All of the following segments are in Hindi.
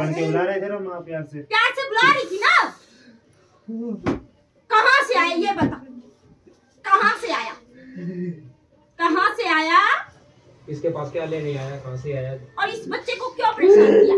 बन के बुला रहे थे ना माँ प्यार से। प्यार से बुला रही थी ना? कहाँ से आया ये बता। कहाँ से आया? कहाँ से आया? इसके पास क्या लेने आया? कहाँ से आया? और इस बच्चे को क्यों परेशान किया?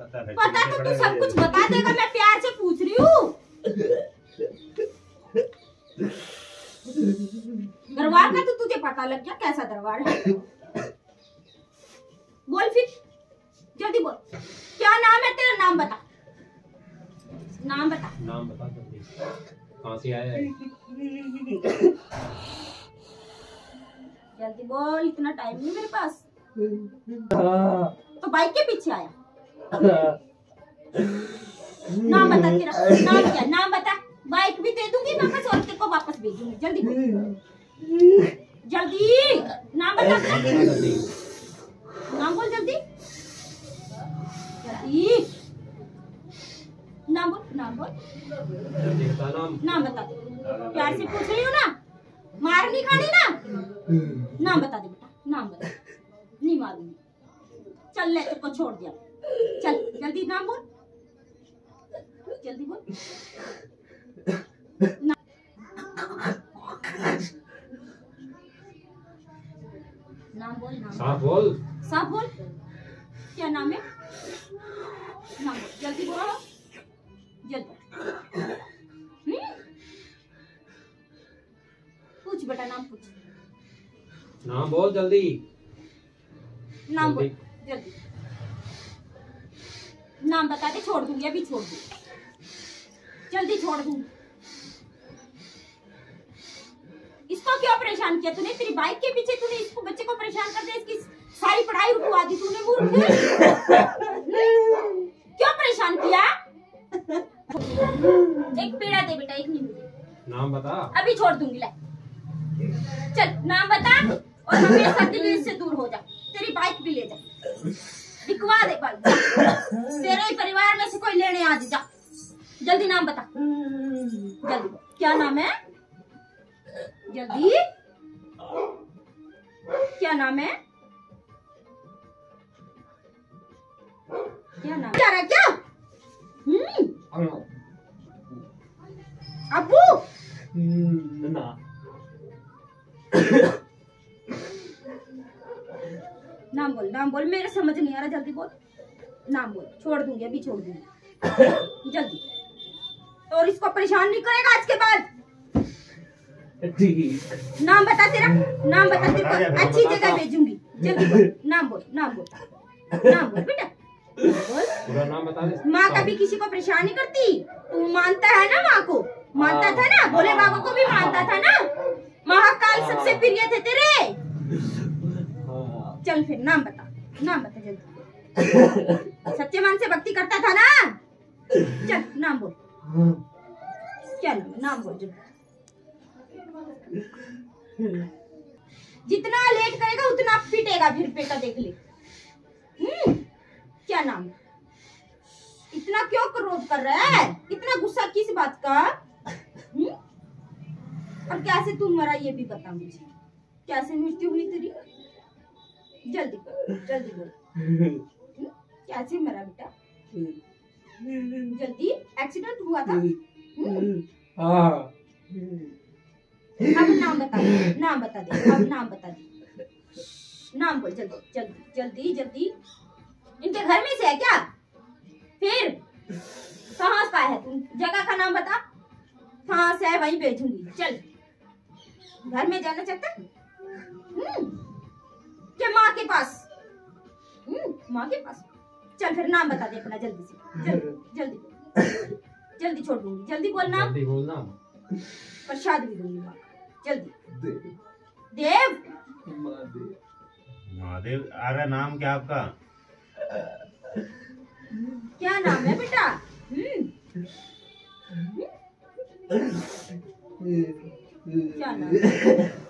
पता पता तो तू सब कुछ बता देगा मैं प्यार से पूछ रही हूँ। दरबार का तो तुझे पता लग गया कैसा दरबार है। बोल फिर। जल्दी बोल। क्या नाम है तेरा? नाम बता। नाम बता। नाम बता कहाँ से आया है? जल्दी बोल इतना टाइम नहीं मेरे पास। तो बाइक के पीछे आया। नाम बता तेरा। नाम क्या? नाम बता। बाइक भी दे दूँगी वापस और तेरे को वापस भेजूँगी। जल्दी जल्दी। नाम बता तेरा बता जल्दी नाम बोल जल्दी जल्दी नाम बोल नाम बोल जल्दी बता नाम? बता दे। प्यार से पूछ रही हूँ ना? मार नहीं खानी ना? नाम बता दे बेटा नाम बता नहीं मारूँगी। चल ले तेरे को छोड़ दिया। चल जल्दी नाम बोल। जल्दी बोल। नाम बोल नाम साफ़ बोल। साफ़ बोल। क्या नाम है? नाम बोल। जल्दी बोलो। नाम बोल जल्दी। नाम बोल जल्दी। नाम बता दे छोड़ दूँगी अभी छोड़ दूँगी। जल्दी छोड़ दूँगी। इसको क्यों परेशान किया तूने? तेरी बाइक के पीछे तूने इसको बच्चे को परेशान कर दिया इसकी सारी पढ़ाई रुकवा दी तूने क्यों परेशान किया? एक पेड़ा दे बेटा एक मुझे नाम बता। अभी छोड़ दूँगी ले। चल नाम बता। और हमेशा लिए इससे दूर हो जा। तेरी बाइक भी ले जा। दिखवा दे बाइक तेरे ही परिवार में से कोई लेने आ जा। जल्दी नाम बता। जल्दी। क्या नाम है? जल्दी। क्या नाम है? क्या नाम क्या रहा क्या हम्म। अबू ना नाम बोल नाम बोल। मेरे समझ नहीं आ रहा जल्दी बोल। नाम बोल छोड़ दूँगी अभी छोड़ दूँगी। जल्दी। और इसको परेशान नहीं करेगा आज के बाद? नाम बता तेरा नाम बता तेरे को। अच्छी जगह भेजूँगी। जल्दी बोल। नाम बोल नाम बोल। नाम बोल बेटा। पूरा नाम बता दे। माँ कभी किसी को परेशान नहीं करती? तू मानता है ना माँ को? मानता था ना? भोले बाबा को भी मानता था ना? महाकाल सबसे प्रिय थे तेरे। हाँ। चल फिर, नाम बता नाम बता जल्दी। सच्चे मन से भक्ति करता था ना? चल, नाम बोल। नाम नाम बोल, जल्दी। जितना लेट करेगा, उतना पिटेगा फिर पेटा देख ले। हम्म क्या नाम इतना क्यों क्रोध कर रहा है? इतना गुस्सा किस बात का? हम्म? और कैसे तू मरा ये भी बता मुझे। कैसे मृत्यु हुई तेरी? जल्दी कर जल्दी बोल हम्म? कैसे मरा बेटा? जल्दी एक्सीडेंट हुआ था? हम्म? हाँ। अब नाम बता दे नाम बता दे अब नाम बता दे। नाम बोल जल्दी जल्दी जल्दी जल्दी। इनके घर में से है क्या? फिर? कहाँ का है तुम जगह का नाम बता। कहाँ से है वहीं भेजूँगी। चल। घर में जाना चाहता हम्म, के माँ के पास। हम्म, माँ के पास। चल फिर नाम बता दे अपना जल्दी से। जल्दी जल्दी। जल्दी छोड़ दूँगी। जल्दी बोल नाम जल्दी बोल प्रसाद भी दूँगी माँ जल्दी। देव। महादेव अरे नाम क्या आपका? क्या नाम है बेटा? हम्म। क्या नाम है?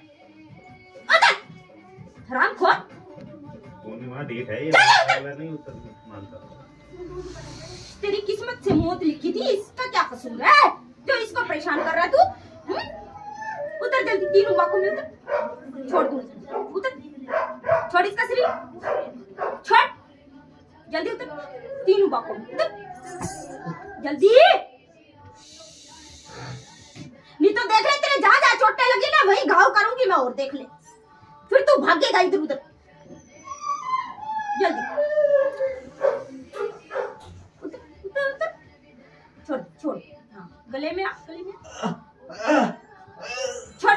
हराम खोर पूर्णिमा डेट है ये नहीं मानता तेरी किस्मत से मौत लिखी थी इसका क्या कसूर है? जो इसको परेशान कर रहा है तू हम्म? उधर जल्दी तीनों बाकों में उधर छोड़ दूँ उधर छोड़ इसका शरीर छोड़। जल्दी उधर तीनों बाकों में उधर जल्दी। नहीं तो देख ले तेरे जहाँ जहाँ चोटें लगी ना वही घाव करूँगी मैं और देख ले। फिर तू भागेगा इधर उधर। जल्दी। छोड़ छोड़। हाँ गले में गले में छोड़!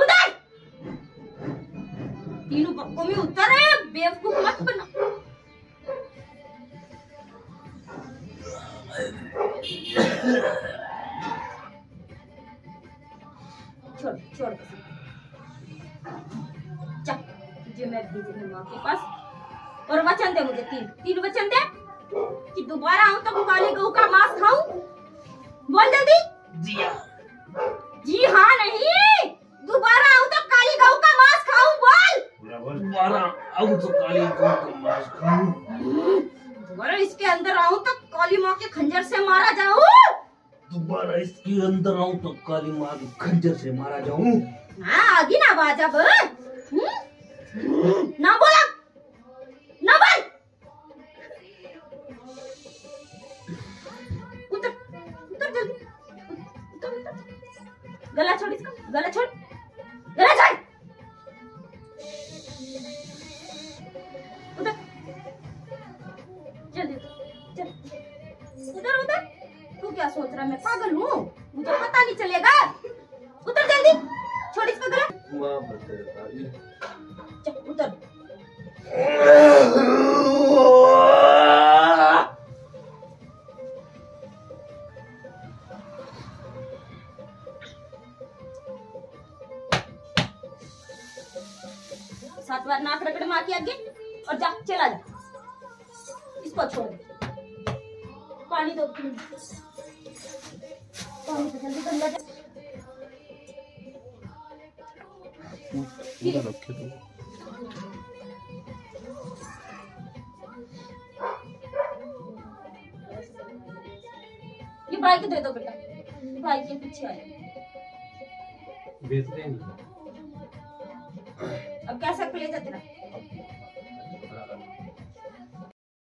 उतर तीनों में उतर है बेवकूफ़ मत बना। छोड़ भेज रही माँ के पास। और वचन दे मुझे तीन। तीन वचन दे कि दोबारा आऊँ तो काले गऊ का मांस खाऊं। बोल जल्दी। जिया जी हाँ नहीं। दोबारा आऊँ तो काली गऊ का मांस खाऊं बोल। बोल दोबारा अब तो काली गौ का मांस खाऊं। दोबारा इसके अंदर आऊँ तो काली माँ के खंजर से मारा जाऊँ। दोबारा इसके अंदर आऊँ तो काली माँ के खंजर से मारा जाऊँ। हाँ आगी ना आवाज़ अब। हम्म? ना बोला ना बोल उतर उतर जल्दी। उतर उतर गला छोड़ इसका। गला छोड़। गला छोड़। उतर जल्दी चल उधर उधर। तू क्या सोच रहा मैं पागल हूँ। मुझे पता नहीं चलेगा। उतर जल्दी। छोड़ इसका गला। इसको छोड़ दे। पानी दो पानी तो जल्दी ये बाइक दे दो बेटा। बाइक के पीछे आए बेचते अब कैसा कलेजा तेरा?